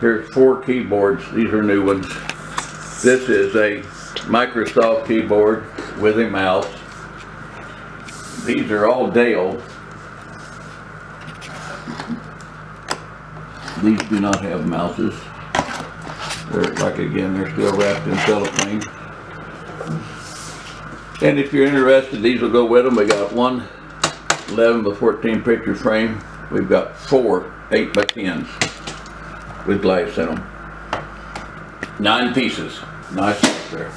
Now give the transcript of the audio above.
Here's four keyboards. These are new ones. This is a Microsoft keyboard with a mouse. These are all Dell. These do not have mouses. They're like, again, they're still wrapped in cellophane. And if you're interested, these will go with them. We got one 11 by 14 picture frame. We've got four 8 by 10s with glass in them. Nine pieces. Nice there.